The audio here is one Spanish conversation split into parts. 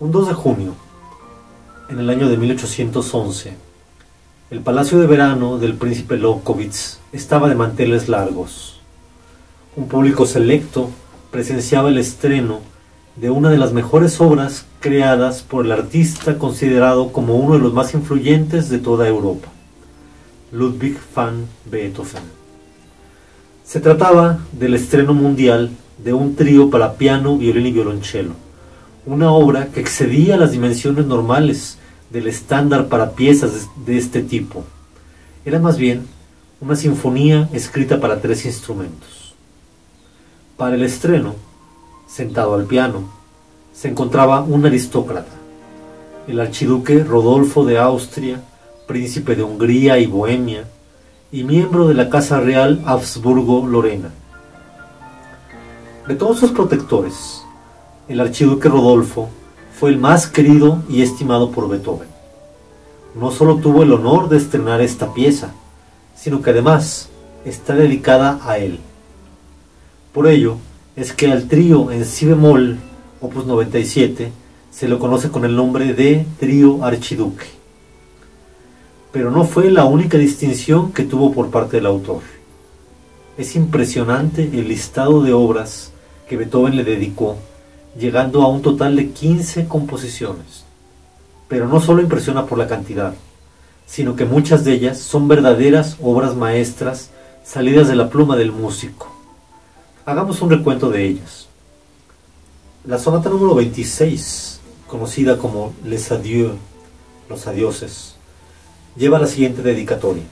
Un 2 de junio, en el año de 1811, el palacio de verano del príncipe Lobkowitz estaba de manteles largos. Un público selecto presenciaba el estreno de una de las mejores obras creadas por el artista considerado como uno de los más influyentes de toda Europa, Ludwig van Beethoven. Se trataba del estreno mundial de un trío para piano, violín y violonchelo, una obra que excedía las dimensiones normales del estándar para piezas de este tipo. Era más bien una sinfonía escrita para tres instrumentos. Para el estreno, sentado al piano, se encontraba un aristócrata, el archiduque Rodolfo de Austria, príncipe de Hungría y Bohemia, y miembro de la Casa Real Habsburgo-Lorena. De todos sus protectores, el archiduque Rodolfo fue el más querido y estimado por Beethoven. No solo tuvo el honor de estrenar esta pieza, sino que además está dedicada a él. Por ello, es que al trío en si bemol, opus 97, se lo conoce con el nombre de trío archiduque. Pero no fue la única distinción que tuvo por parte del autor. Es impresionante el listado de obras que Beethoven le dedicó, llegando a un total de 15 composiciones. Pero no solo impresiona por la cantidad, sino que muchas de ellas son verdaderas obras maestras salidas de la pluma del músico. Hagamos un recuento de ellas. La sonata número 26, conocida como Les Adieux, los adioses, lleva la siguiente dedicatoria.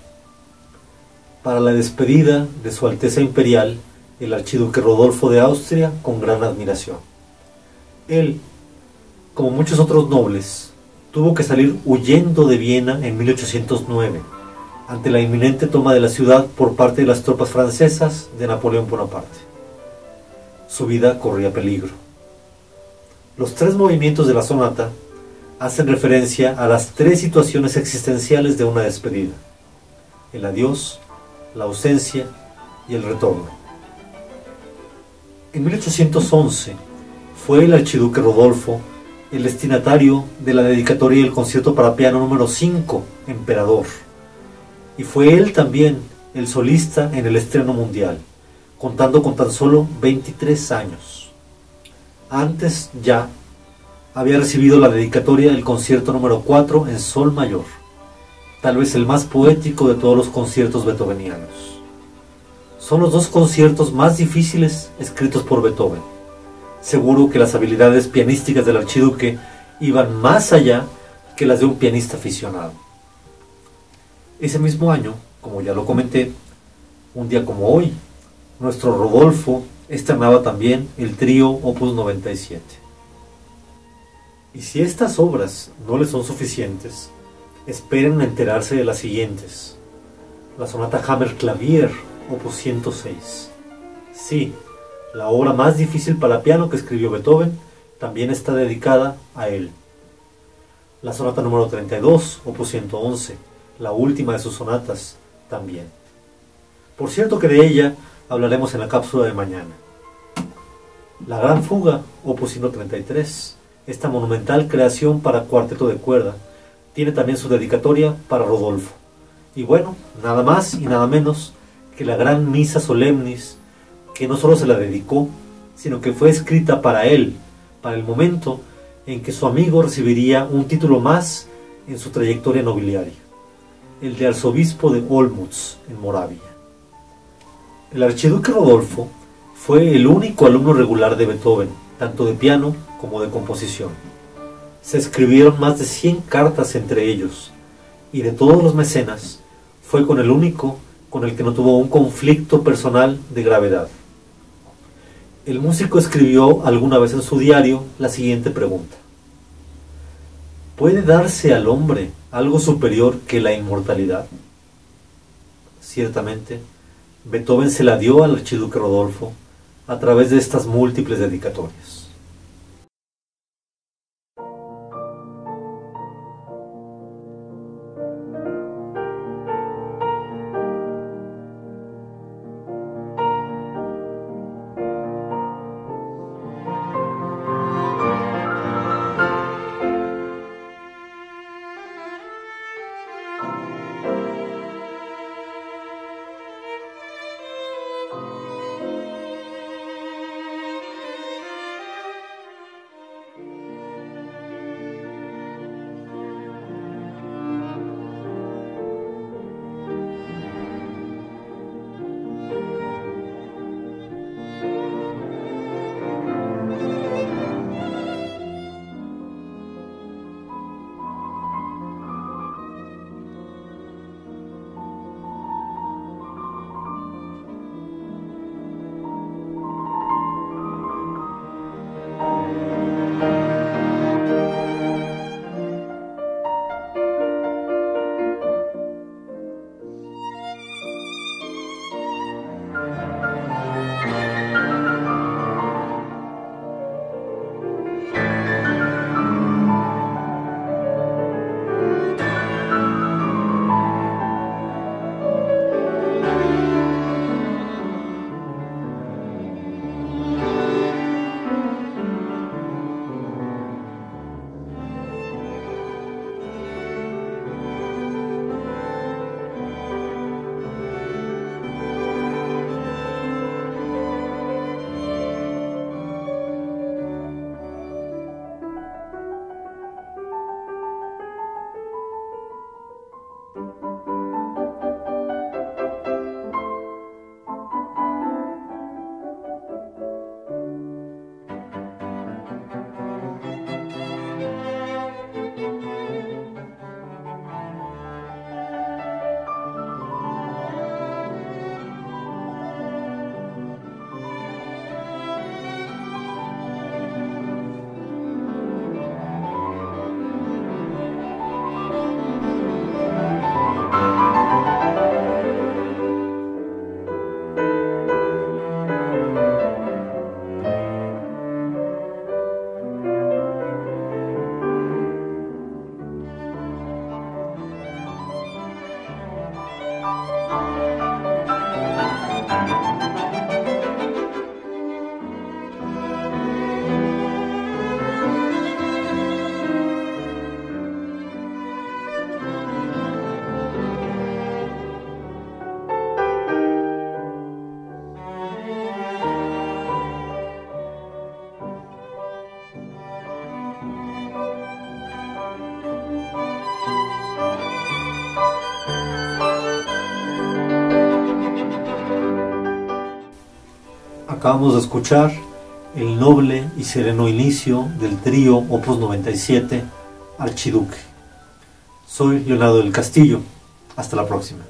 Para la despedida de Su Alteza Imperial, el archiduque Rodolfo de Austria, con gran admiración. Él, como muchos otros nobles, tuvo que salir huyendo de Viena en 1809, ante la inminente toma de la ciudad por parte de las tropas francesas de Napoleón Bonaparte su vida corría peligro. Los tres movimientos de la sonata hacen referencia a las tres situaciones existenciales de una despedida. El adiós, la ausencia y el retorno. En 1811 fue el archiduque Rodolfo el destinatario de la dedicatoria del concierto para piano número 5, Emperador, y fue él también el solista en el estreno mundial contando con tan solo 23 años. Antes ya había recibido la dedicatoria del concierto número 4 en Sol Mayor, tal vez el más poético de todos los conciertos beethovenianos. Son los dos conciertos más difíciles escritos por Beethoven. Seguro que las habilidades pianísticas del archiduque iban más allá que las de un pianista aficionado. Ese mismo año, como ya lo comenté, un día como hoy, nuestro Rodolfo estrenaba también el trío Opus 97. Y si estas obras no le son suficientes, esperen enterarse de las siguientes. La sonata Hammer Clavier, Opus 106. Sí, la obra más difícil para piano que escribió Beethoven también está dedicada a él. La sonata número 32, Opus 111, la última de sus sonatas, también. Por cierto que de ella hablaremos en la cápsula de mañana. La Gran Fuga, opus 133, esta monumental creación para cuarteto de cuerda, tiene también su dedicatoria para Rodolfo. Y bueno, nada más y nada menos que la gran Misa Solemnis, que no solo se la dedicó, sino que fue escrita para él, para el momento en que su amigo recibiría un título más en su trayectoria nobiliaria, el de arzobispo de Olmutz, en Moravia. El archiduque Rodolfo fue el único alumno regular de Beethoven, tanto de piano como de composición. Se escribieron más de 100 cartas entre ellos, y de todos los mecenas, fue con el único con el que no tuvo un conflicto personal de gravedad. El músico escribió alguna vez en su diario la siguiente pregunta. ¿Puede darse al hombre algo superior que la inmortalidad? Ciertamente, Beethoven se la dio al archiduque Rodolfo a través de estas múltiples dedicatorias. Acabamos de escuchar el noble y sereno inicio del trío Opus 97 Archiduque. Soy Leonardo del Castillo. Hasta la próxima.